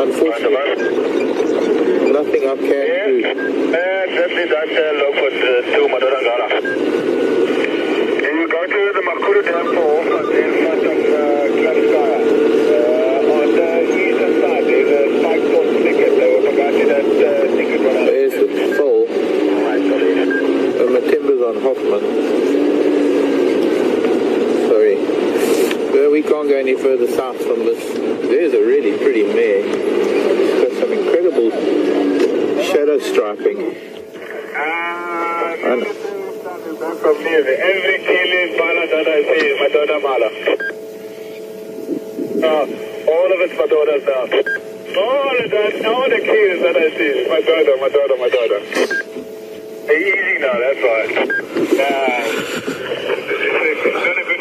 Unfortunately, nothing I can do. Uh, definitely that uh, low for uh, two Madurangala. You go to the Makuru Dam Falls in front of uh, Glenskaya. Uh, on the eastern side, there's a spike top ticket. They were forgotten that uh, ticket run out. There's the pole. Alright, got it. Uh, Matimba's on Hoffman. Sorry. Well, we can't go any further south from this. There's a really pretty mare. It's got some incredible shadow striping. Uh, And from near every kill is Bala that I see is Madonna Mala. Uh, all of it's Madonna's now. All of that, all the kills that I see is Madonna, Madonna, Madonna. Easy now, that's right. Uh, it's not a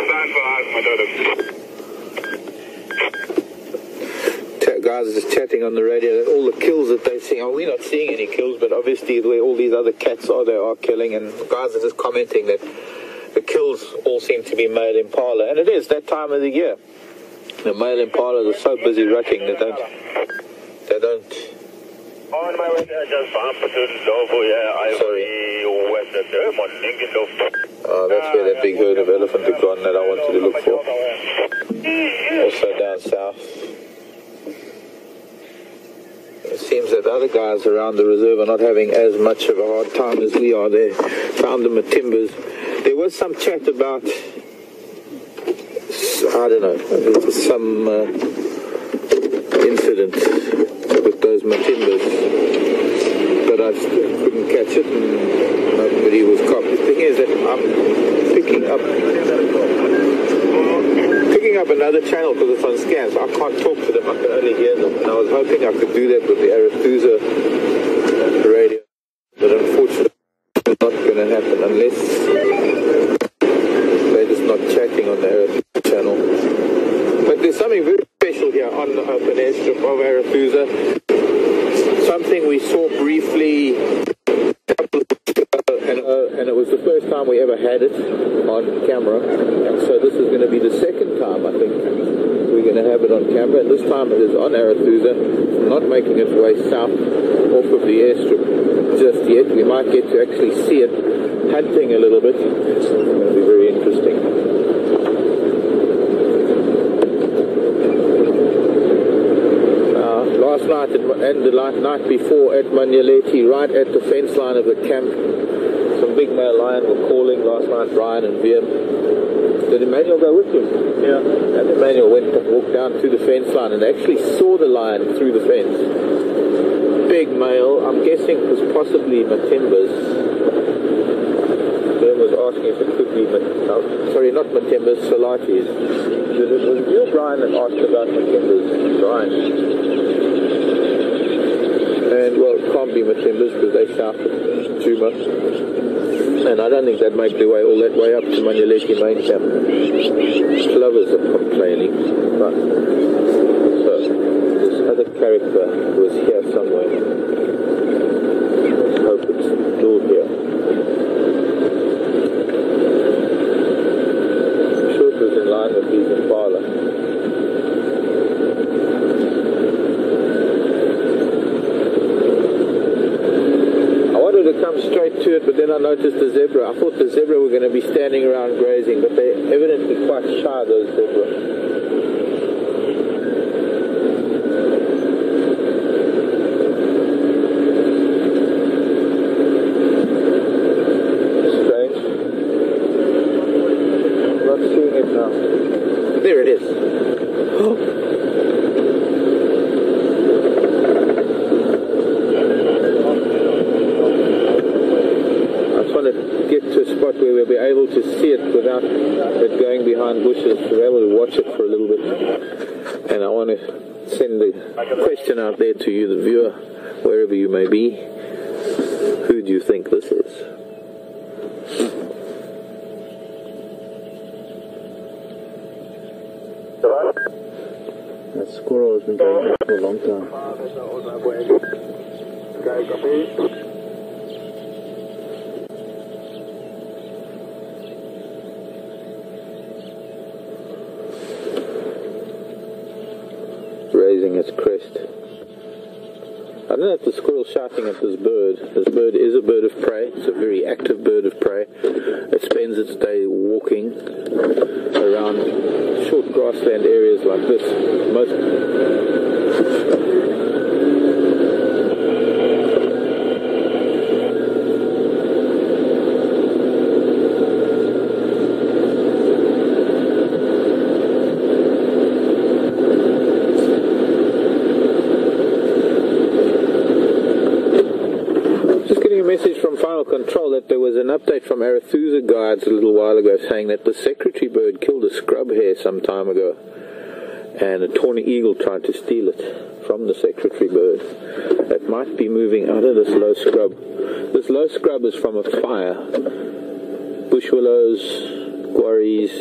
guys are just chatting on the radio that all the kills that they're seeing, oh, we're not seeing any kills, but obviously where all these other cats are, they are killing, and guys are just commenting that the kills all seem to be male impala, and it is that time of the year. The male impalas are so busy rutting that don't, they don't, On my way there, just bump to the yeah, I Sorry. west of oh, that's where that big herd of elephant have gone that I wanted to look for. Also down south. It seems that other guys around the reserve are not having as much of a hard time as we are. They found them at timbers. There was some chat about, I don't know, some uh, incident with those Matimbas, but I couldn't catch it and nobody was caught. The thing is that I'm picking up up another channel because it's on scans. I can't talk to them. I can only hear them. And I was hoping I could do that with the Arathusa radio, but unfortunately, it's not going to happen unless they're just not chatting on the Arathusa channel. But there's something very special here on the open airstrip of Arathusa. Something we saw briefly and, uh, and it was the first time we ever had it on camera. And so this is going to be the second time, I think, we're going to have it on camera. And this time it is on Arathusa, not making its way south off of the airstrip just yet. We might get to actually see it hunting a little bit. It's going to be very interesting. Uh, last night and the night before at Manyeleti, right at the fence line of the camp, some big male lion were calling last night, Brian and Vian. Did Emmanuel go with him? Yeah. And Emmanuel went and walked down to the fence line and actually saw the lion through the fence. Big male, I'm guessing it was possibly Matimbas. Ben was asking if it could be, no, sorry, not Matimbas, Selatis. It was you, Brian, that asked about Matimbas. Brian. And well, it can't be Matimbas because they south of Djuma. And I don't think they'd make their way all that way up to Manyeleti main camp. Lovers are complaining. But this other character was here somewhere. Let's hope it's still here. I'm sure it was in line with these Impala. I wanted to come straight to it, but then I noticed the zebra. I thought the zebra were going to be standing around grazing, but they're evidently quite shy, those zebra. Strange. I'm not seeing it now. There it is. I just want to get to a spot where we'll be able to see it without it going behind bushes, to be able to watch it for a little bit. And I want to send the question out there to you, the viewer, wherever you may be. Who do you think this is? That squirrel has been going there for a long time. Raising its crest. Know the squirrel shouting at this bird. This bird is a bird of prey. It's a very active bird of prey. It spends its day walking around short grassland areas like this. Most Just getting a message from Final Control that there was an update from Arathusa Guides a little while ago saying that the secretary bird killed a scrub hare some time ago and a tawny eagle tried to steal it from the secretary bird. It might be moving out of this low scrub. This low scrub is from a fire. Bush willows, guarries,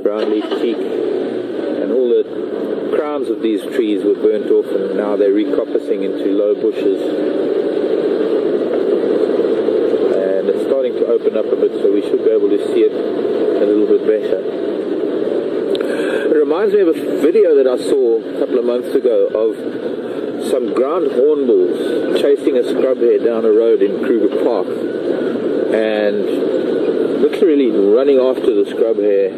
brownleaf teak, and all the crowns of these trees were burnt off and now they're recoppicing into low bushes and it's starting to open up a bit, so we should be able to see it a little bit better. It reminds me of a video that I saw a couple of months ago of some ground hornbills chasing a scrub hare down a road in Kruger Park and literally running after the scrub hare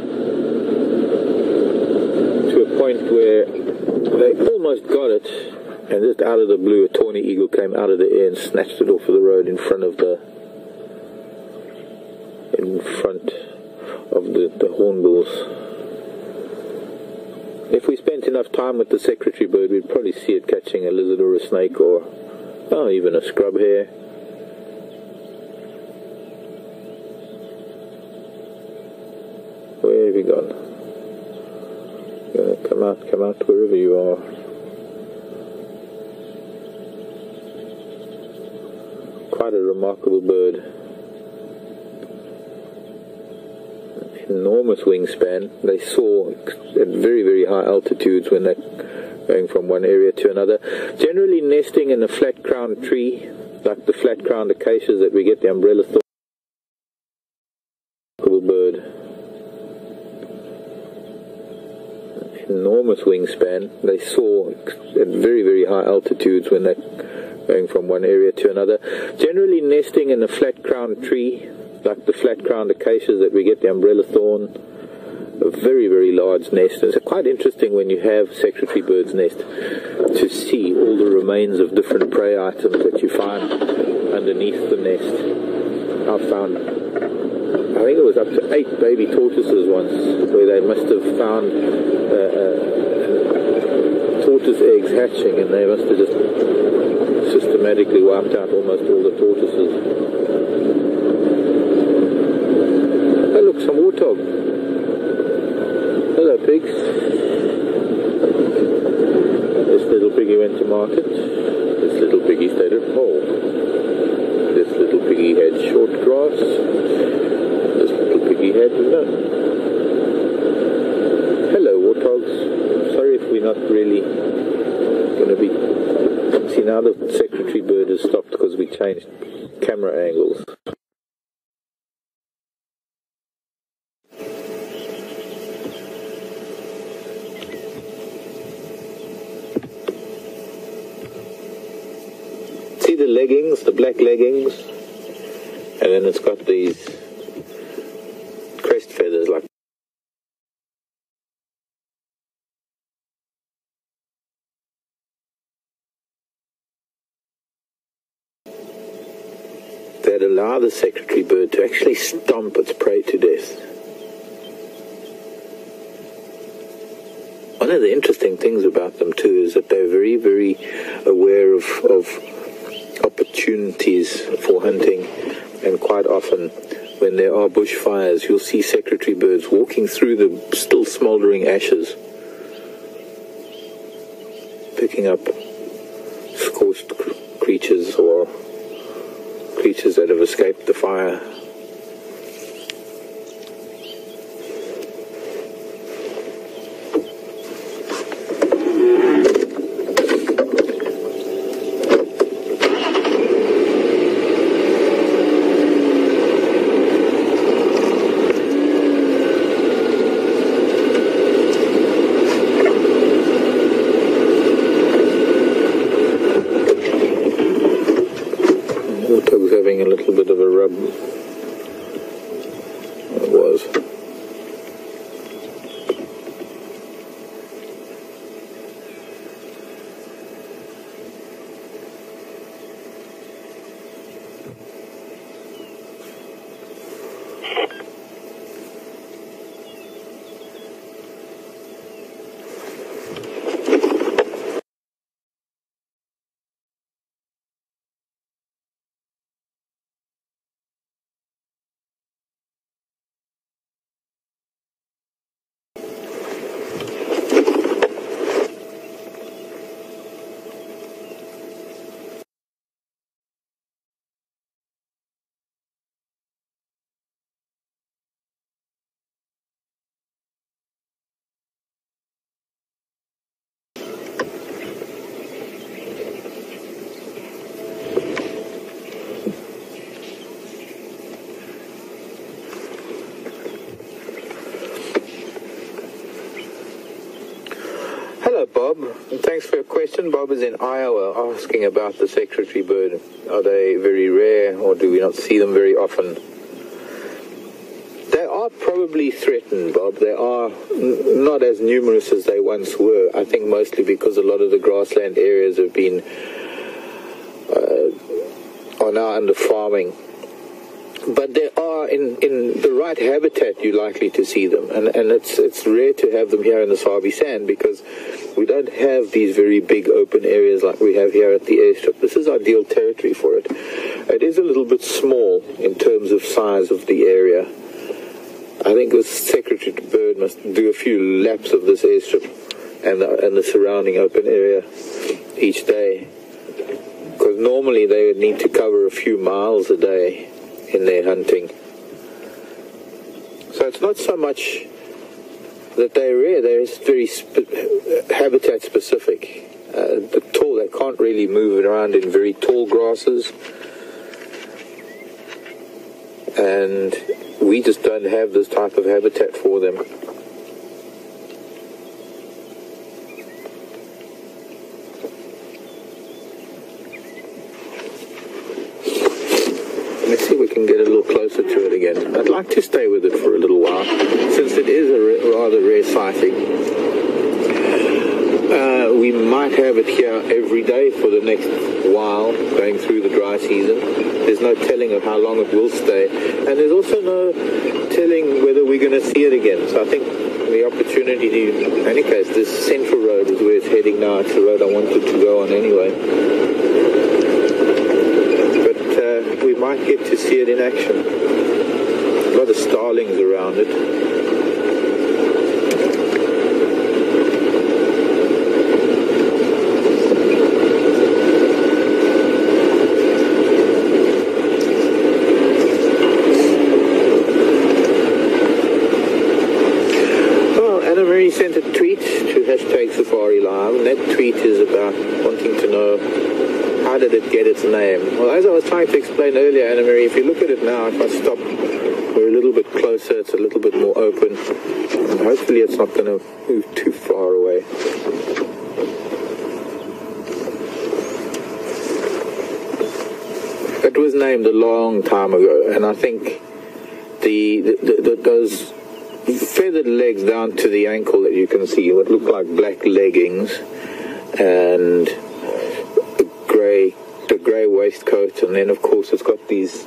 to a point where they almost got it and just out of the blue a tawny eagle came out of the air and snatched it off of the road in front of the in front of the, the hornbills. If we spent enough time with the secretary bird, we'd probably see it catching a lizard or a snake or, oh, even a scrub hare. Where have you gone? Come out, come out, wherever you are. Quite a remarkable bird. Enormous wingspan. They soar at very, very high altitudes when they're going from one area to another. Generally nesting in a flat crowned tree, like the flat crowned acacias that we get the umbrella thorn bird. Enormous wingspan. They soar at very, very high altitudes when they're going from one area to another. Generally nesting in a flat crowned tree, like the flat crowned acacias that we get the umbrella thorn. A very, very large nest. It's quite interesting when you have secretary bird's nest to see all the remains of different prey items that you find underneath the nest. I found, I think it was up to eight baby tortoises once, where they must have found uh, uh, tortoise eggs hatching, and they must have just systematically wiped out almost all the tortoises. Look, some warthog. Hello, pigs. This little piggy went to market. This little piggy stayed at home. This little piggy had short grass. This little piggy had none. Hello, warthogs. Sorry if we're not really going to be. See, now the secretary bird has stopped because we changed camera angles. See the leggings, the black leggings, and then it's got these crest feathers like. That allow the secretary bird to actually stomp its prey to death. One of the interesting things about them too is that they're very, very aware of, of opportunities for hunting, and quite often when there are bushfires, you'll see secretary birds walking through the still smouldering ashes, picking up scorched creatures or creatures that have escaped the fire. the like was having a little bit of a rub. It was. Bob. And Thanks for your question. Bob is in Iowa asking about the secretary bird. Are they very rare or do we not see them very often? They are probably threatened, Bob. They are n- not as numerous as they once were. I think mostly because a lot of the grassland areas have been uh, are now under farming but they are in, in the right habitat you're likely to see them and, and it's it's rare to have them here in the Sabi Sand because we don't have these very big open areas like we have here at the airstrip. This is ideal territory for it. It is a little bit small in terms of size of the area. I think the Secretary Bird must do a few laps of this airstrip and the, and the surrounding open area each day because normally they would need to cover a few miles a day in their hunting. So it's not so much that they're rare; they're very sp- habitat specific. Uh, the tall, they can't really move around in very tall grasses, and we just don't have this type of habitat for them. Let's see if we can get a little closer to it again. I'd like to stay with it for a little while, since it is a rather rare sighting. Uh, we might have it here every day for the next while, going through the dry season. There's no telling of how long it will stay, and there's also no telling whether we're going to see it again. So I think the opportunity to, in any case, this central road is where it's heading now. It's the road I wanted to go on anyway might get to see it in action. A lot of starlings around it. Well, Anna Marie sent a tweet to hashtag Safari Live, and that tweet is about wanting to know how did it get its name? Well, as I trying to explain earlier, Anna Marie, if you look at it now, if I stop, we're a little bit closer, it's a little bit more open, and hopefully it's not going to move too far away. It was named a long time ago, and I think the, the, the, the those feathered legs down to the ankle that you can see would look like black leggings, and the grey the grey waistcoat, and then of course it's got these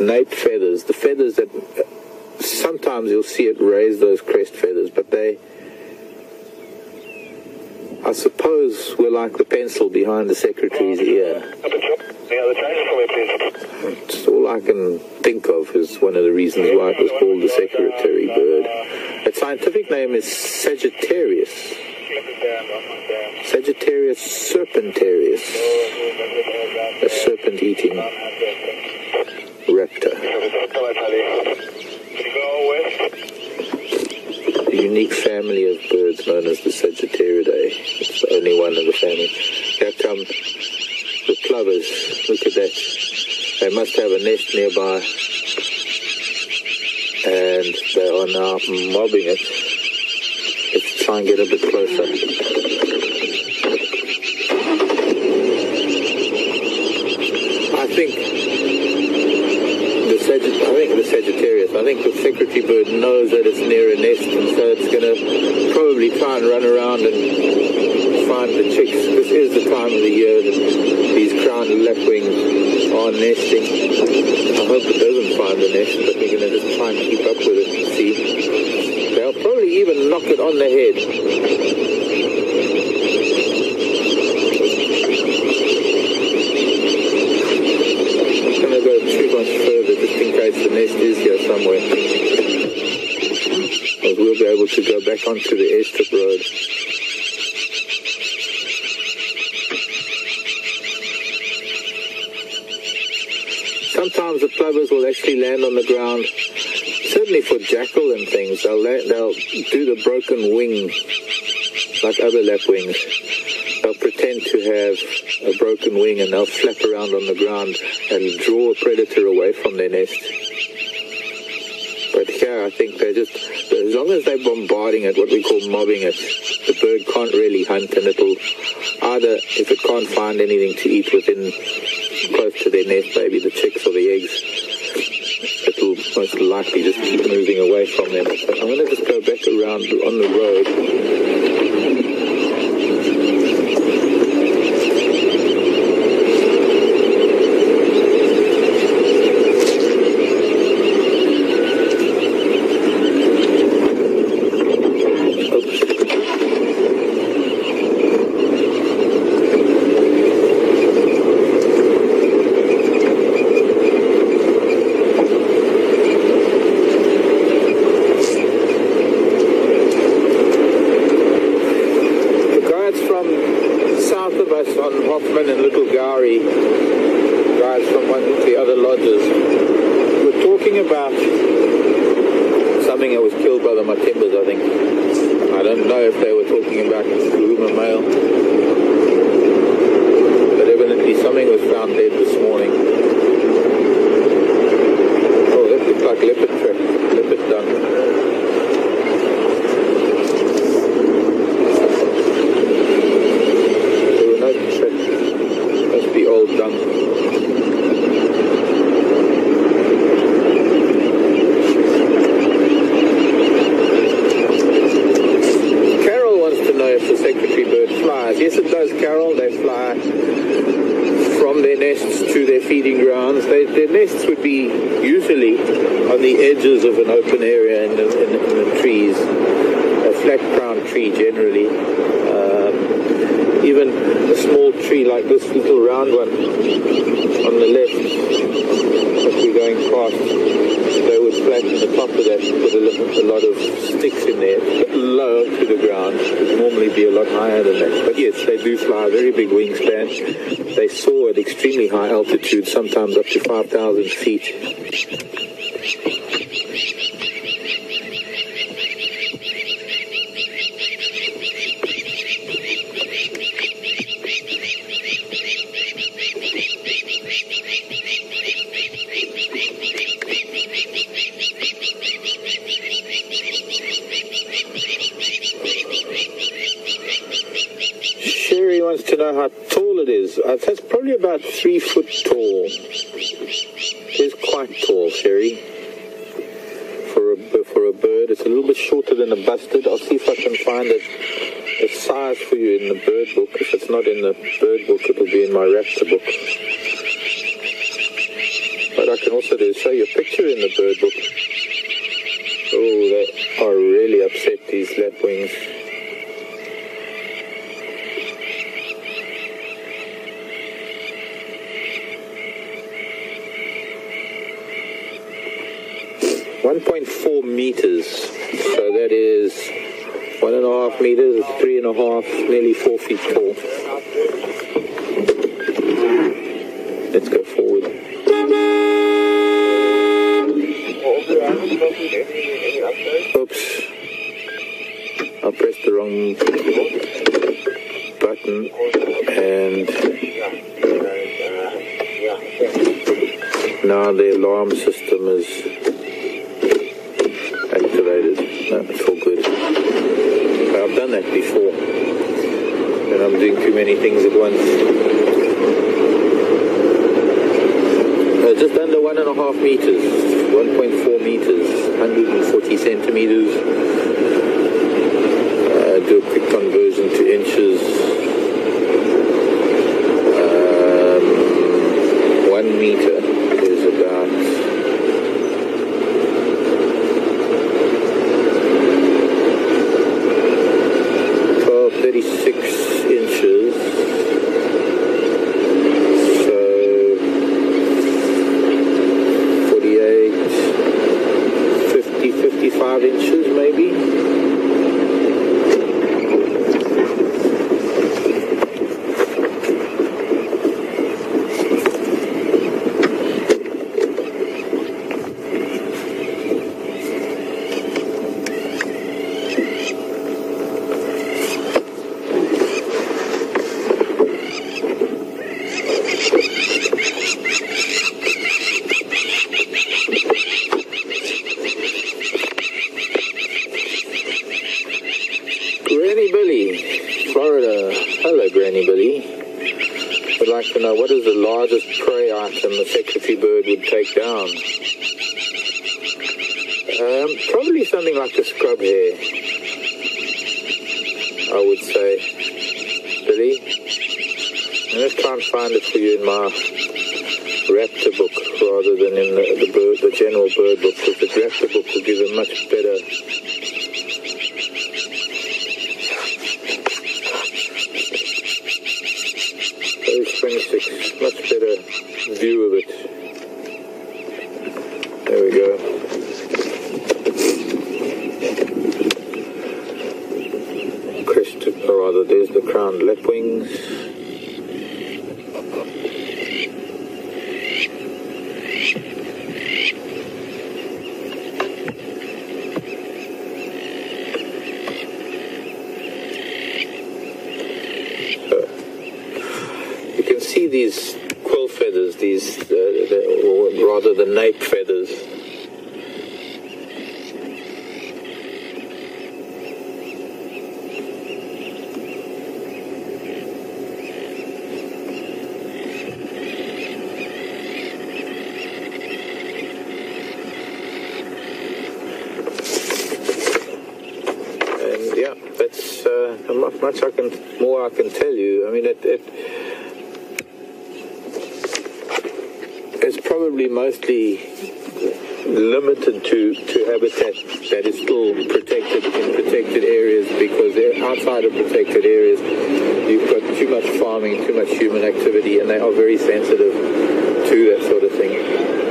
nape feathers. The feathers that sometimes you'll see it raise those crest feathers, but they, I suppose, were like the pencil behind the secretary's ear. Yeah, the change for me, please. It's all I can think of is one of the reasons why it was called the secretary bird. Its scientific name is Sagittarius. Sagittarius serpentarius, a raptor. Go west. A unique family of birds known as the Sagittariidae. It's the only one in the family. Here come the plovers. Look at that. They must have a nest nearby. And they are now mobbing it. Try and get a bit closer. I think I think the Sagittarius, I think the secretary bird knows that it's near a nest, and so it's going to probably try and run around and find the chicks. This is the time of the year that these crowned lapwings are nesting. I hope it doesn't find the nest, but we're going to just try and keep up with it. They'll probably even knock it on the head. I'm to go too much further just in case the nest is here somewhere. Because we'll be able to go back onto the airstrip road. Sometimes the plovers will actually land on the ground. Certainly for jackal and things, they'll la- they'll do the broken wing like other lapwings. They'll pretend to have a broken wing and they'll flap around on the ground and draw a predator away from their nest. But here, I think they're just, as long as they're bombarding it, what we call mobbing it, the bird can't really hunt and it'll either, if it can't find anything to eat within close to their nest, maybe the chicks or the eggs, it'll most likely just keep moving away from them. I'm going to just go back around on the road. The guides from south of us on Hoffman and Little Gowrie, guides from one of the other lodges, were talking about something that was killed by the Matimbas, I think. I don't know if they were talking about Luma male, but evidently something was found dead this morning. Oh, that looks like leopard track, leopard dung. There were no tracks. Must be old dung. Carol wants to know if the secretary bird flies. Yes, it does, Carol. They fly from their nests to their feeding grounds. They, their nests would be usually on the edges of an open area the, in, trees, a flat crowned tree generally. Um, even a small tree like this little round one on the left going past, they would flatten the top of that, put a, lot of sticks in there, low to the ground. It would normally be a lot higher than that. But yes, they do fly a very big wingspan. They soar at extremely high altitude, sometimes up to 5,000 feet. Sherry wants to know how tall it is. Uh, that's probably about three foot tall. It is quite tall, Sherry. For a, for a bird, it's a little bit shorter than a bustard. I'll see if I can find a, a size for you in the bird book. If it's not in the bird book, it'll be in my raptor book. What I can also do is show you a picture in the bird book. Oh, they are really upset, these lapwings. One point four meters. So that is one and a half meters, three and a half, nearly four feet tall. Let's go forward. Oops. I pressed the wrong button and now the alarm system is it's all good. I've done that before. And I'm doing too many things at once. Uh, just under one and a half meters, 1.4 meters, 140 centimeters. Uh, do a quick conversion to inches. Um, one meter is about twelve thirty six inches. So 48, 50, 55 inches maybe. Granny Billy, Florida. Hello, Granny Billy. I'd like to know what is the largest prey item a secretary bird would take down? Um, probably something like a scrub hare. I would say. Billy? Let's try and find it for you in my raptor book rather than in the, the bird, the general bird book, because the raptor book will give a much better Page 26, much better view of it. There we go. Crested, or rather, there's the crown crowned lapwings. You can see these quill feathers, these, uh, the, or rather the nape feathers. And yeah, that's uh, not much I can more I can tell you. I mean, it, it probably mostly limited to, to habitat that is still protected in protected areas because they're outside of protected areas you've got too much farming, too much human activity and they are very sensitive to that sort of thing.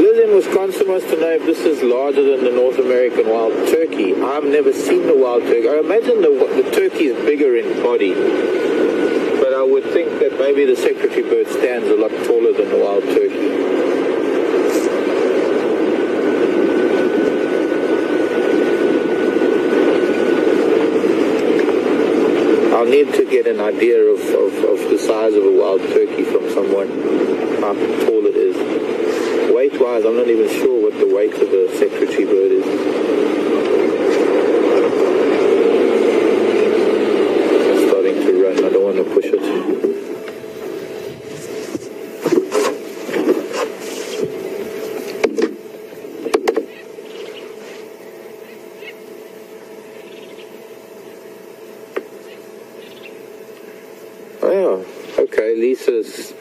Liz in Wisconsin wants to know if this is larger than the North American wild turkey. I've never seen the wild turkey. I imagine the, the turkey is bigger in body, but I would think that maybe the secretary bird stands a lot taller than the wild turkey. I'll need to get an idea of, of, of the size of a wild turkey from someone, how tall it is. I'm not even sure what the weight of the secretary bird is. It's starting to run, I don't want to push it. Oh, okay, Lisa's.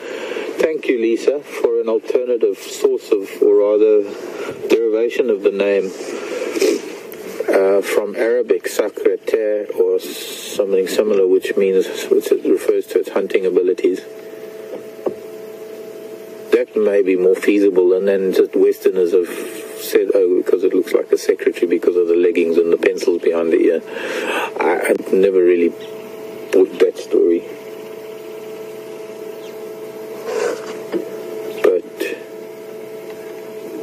Thank you, Lisa, for an alternative source of, or rather, derivation of the name uh, from Arabic, sakreter, or something similar, which means, which refers to its hunting abilities. That may be more feasible, and then just Westerners have said, oh, because it looks like a secretary because of the leggings and the pencils behind the ear. I, I've never really bought that story. but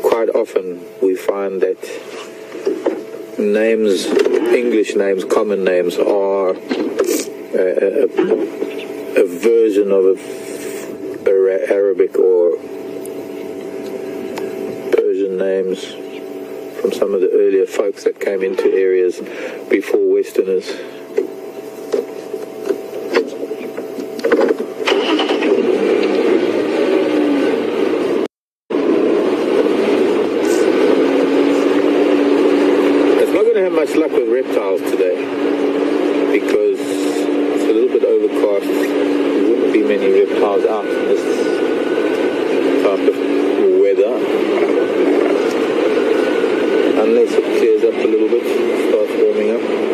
quite often we find that names, English names, common names, are a, a, a version of a Ara- Arabic or Persian names from some of the earlier folks that came into areas before Westerners. It's not going to have much luck with reptiles today because it's a little bit overcast. There wouldn't be many reptiles out in this type of weather unless it clears up a little bit, starts warming up.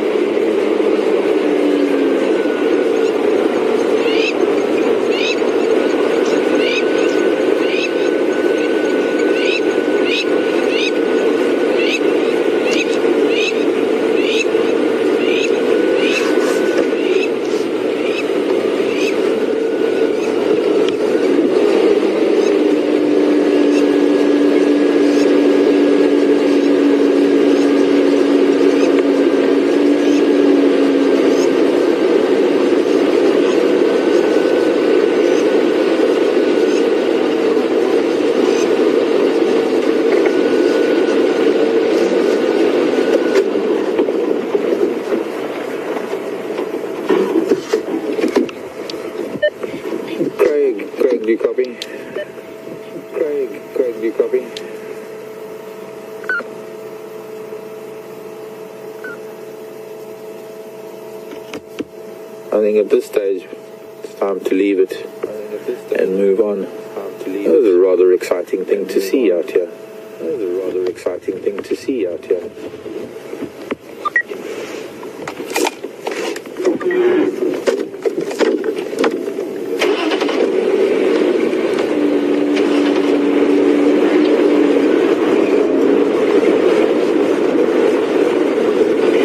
Craig, Craig, do you copy? Craig, Craig, do you copy? I think at this stage it's time to leave it and move on. That was a rather exciting thing to see out here. That was a rather exciting thing to see out here.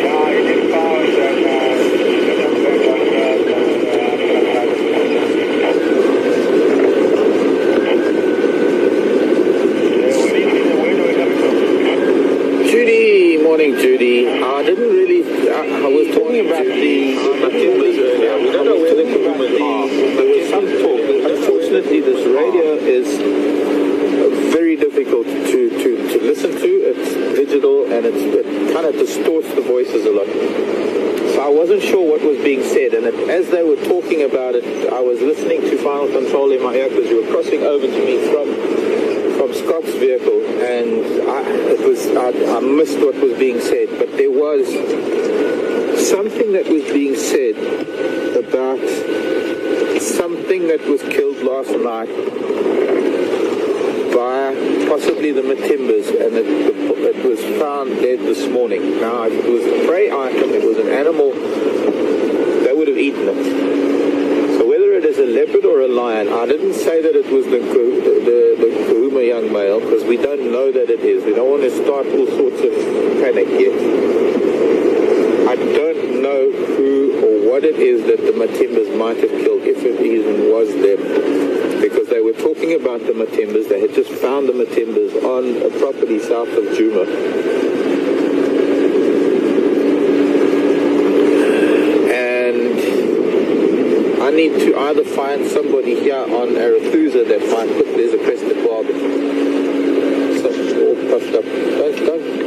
Ja, ik heb pauze en Judy, morning, Judy. I didn't really. I, I was talking about the We don't know where the Kahumas are, some talk. Unfortunately, this radio is very difficult to, to, to listen to. It's digital and it's, it kind of distorts the voices a lot. So I wasn't sure what was being said, and it, as they were talking about it, I was listening to Final Control in my ear because you were crossing over to me from from Scott's vehicle, and I, it was I, I missed what was being said, but there was something that was being said about something that was killed last night by possibly the Matimbas, and it, it was found dead this morning. Now, it was a prey item, it was an animal, they would have eaten it. So whether it is a leopard or a lion, I didn't say that it was the the, the, the Kahuma young male because we don't know that it is. We don't want to start all sorts of panic yet. I don't know who or what it is that the Matimbas might have killed, if it even was them. Because they were talking about the Matimbas. They had just found the Matimbas on a property south of Djuma. And I need to either find somebody here on Arathusa that might put there's a crested barbet. So all puffed up. Don't don't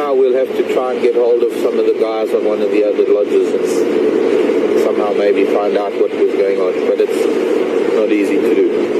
somehow we'll have to try and get hold of some of the guys on one of the other lodges and somehow maybe find out what was going on. But it's not easy to do.